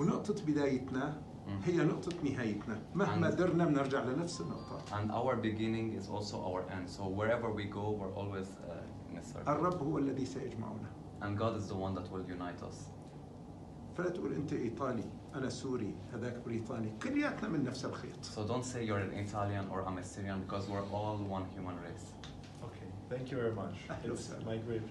ونقطة بدايتنا هي نقطة نهايتنا مهما درنا بنرجع لنفس النقطة And our beginning is also our end. So wherever we go, we're always uh, in a circle. الرب هو الذي سيجمعنا And God is the one that will unite us. فلا تقول أنت إيطالي أنا سوري هذاك بريطاني كلياتنا من نفس الخيط So don't say you're an Italian or I'm a Syrian because we're all one human race. Okay, thank you very much. It's my great